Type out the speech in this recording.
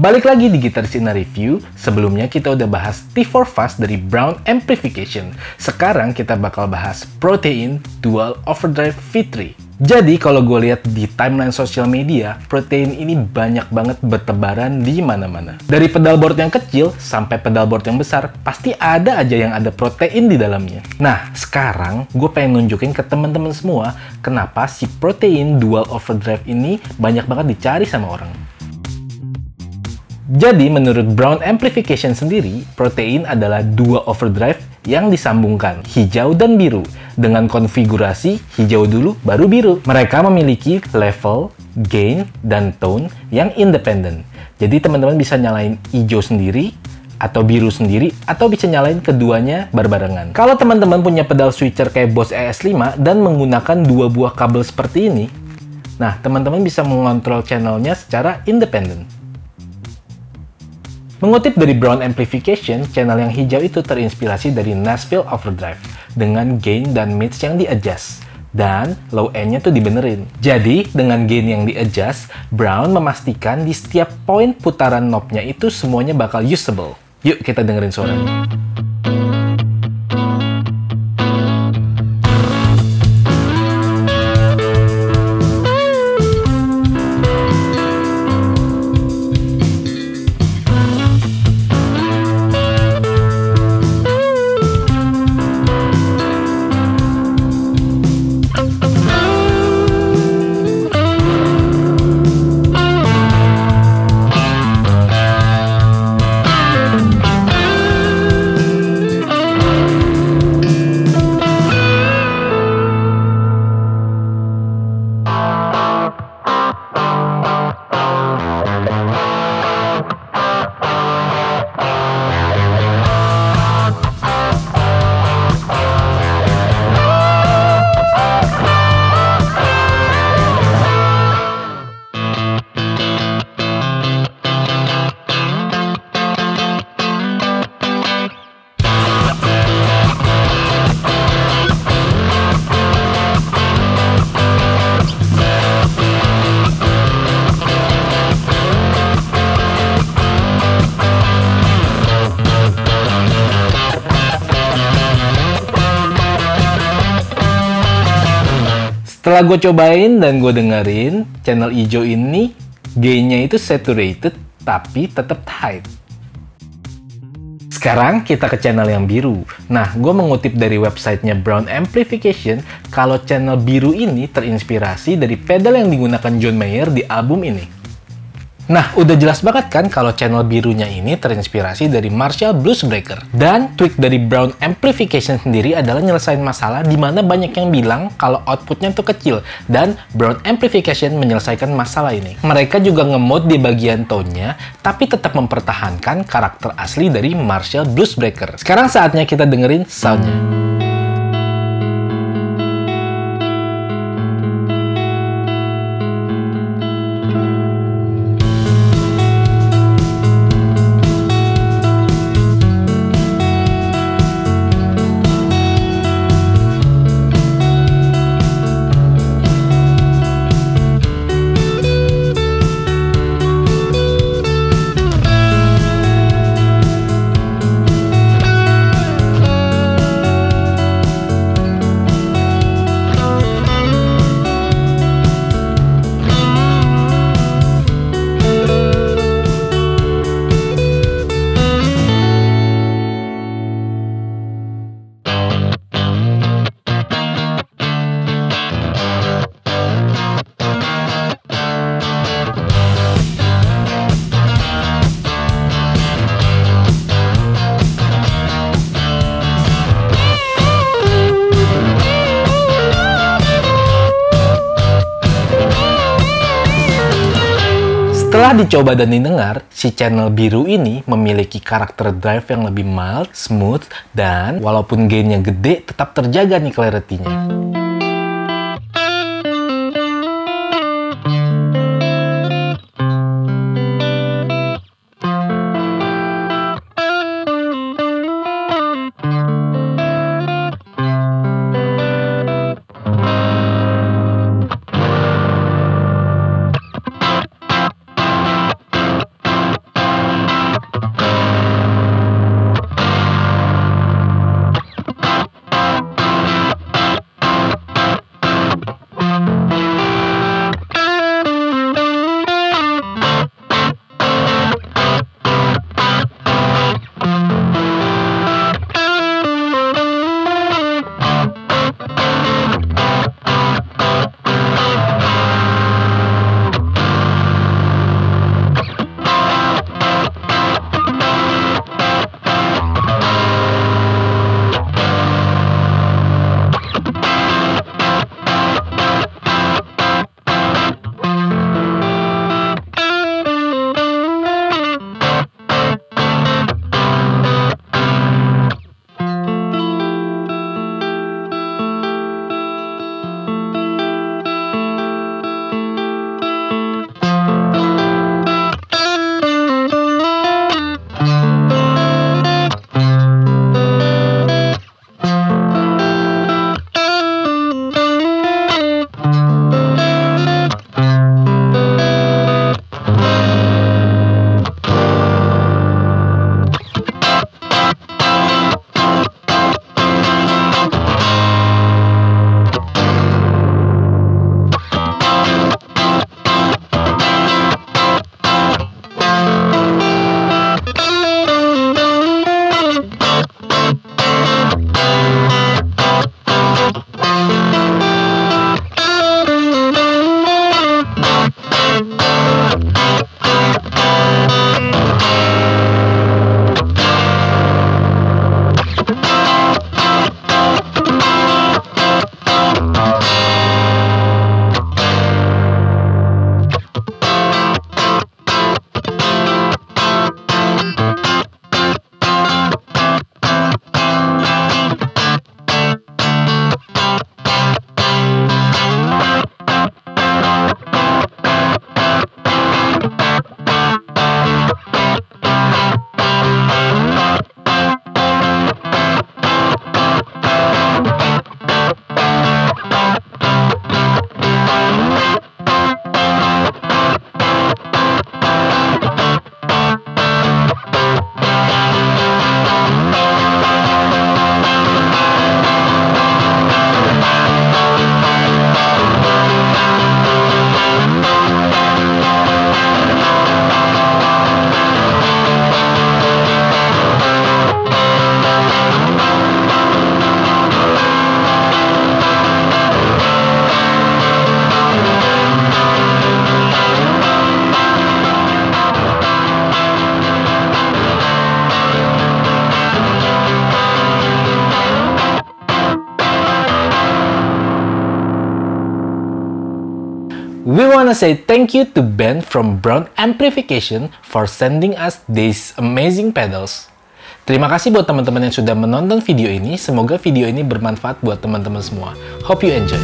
Balik lagi di Guitar Cina Review, sebelumnya kita udah bahas T4 Fast dari Brown Amplification. Sekarang kita bakal bahas Protein Dual Overdrive V3. Jadi kalau gue lihat di timeline sosial media, protein ini banyak banget bertebaran di mana-mana. Dari pedal board yang kecil sampai pedal board yang besar, pasti ada aja yang ada protein di dalamnya. Nah, sekarang gue pengen nunjukin ke teman-teman semua kenapa si protein dual overdrive ini banyak banget dicari sama orang. Jadi menurut Brown Amplification sendiri, protein adalah dua overdrive yang disambungkan, hijau dan biru, dengan konfigurasi hijau dulu baru biru. Mereka memiliki level, gain, dan tone yang independen. Jadi teman-teman bisa nyalain hijau sendiri, atau biru sendiri, atau bisa nyalain keduanya berbarengan. Kalau teman-teman punya pedal switcher kayak Boss ES5 dan menggunakan dua buah kabel seperti ini, nah teman-teman bisa mengontrol channelnya secara independen. Mengutip dari Brown Amplification, channel yang hijau itu terinspirasi dari Nashville Overdrive dengan gain dan mids yang di-adjust dan low end-nya tuh dibenerin. Jadi, dengan gain yang di-adjust, Brown memastikan di setiap poin putaran knob-nya itu semuanya bakal usable. Yuk kita dengerin suaranya. Setelah gue cobain dan gue dengerin, channel hijau ini gainnya itu saturated tapi tetap tight. Sekarang kita ke channel yang biru. Nah, gue mengutip dari websitenya Brown Amplification kalau channel biru ini terinspirasi dari pedal yang digunakan John Mayer di album ini. Nah, udah jelas banget kan kalau channel birunya ini terinspirasi dari Marshall Blues Breaker. Dan tweak dari Brown Amplification sendiri adalah nyelesain masalah di mana banyak yang bilang kalau outputnya tuh kecil. Dan Brown Amplification menyelesaikan masalah ini. Mereka juga ngemod di bagian tone-nya, tapi tetap mempertahankan karakter asli dari Marshall Blues Breaker. Sekarang saatnya kita dengerin soundnya. Setelah dicoba dan didengar, si channel biru ini memiliki karakter drive yang lebih mild, smooth, dan walaupun gainnya gede, tetap terjaga nih clarity-nya. Wanna say thank you to Ben from Brown Amplification for sending us these amazing pedals. Terima kasih buat teman-teman yang sudah menonton video ini. Semoga video ini bermanfaat buat teman-teman semua. Hope you enjoy.